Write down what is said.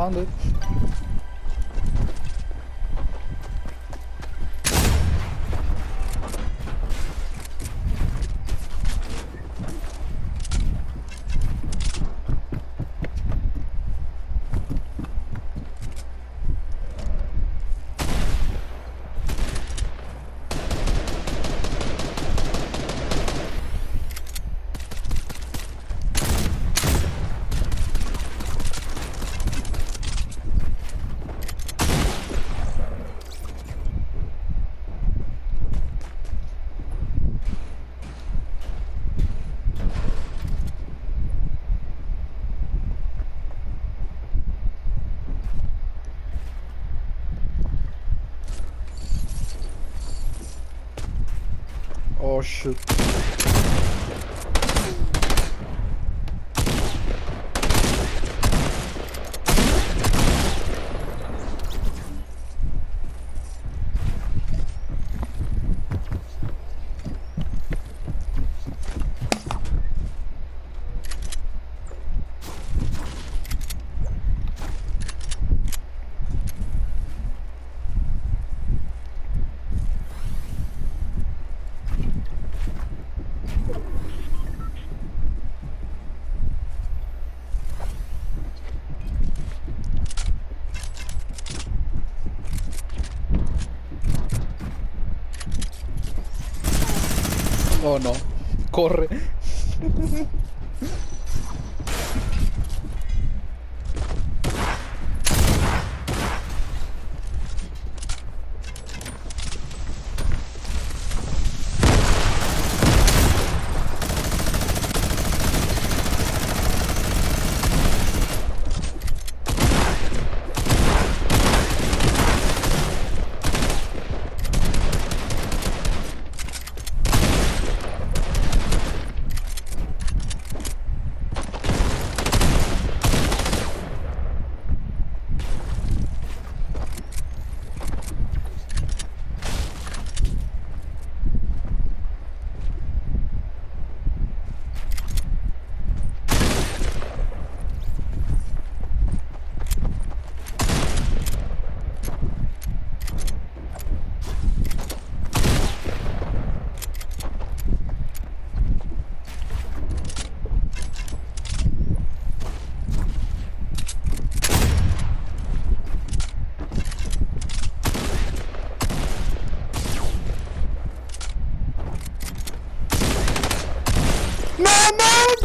Found it. Oh shit. Oh no. Corre. Man, that's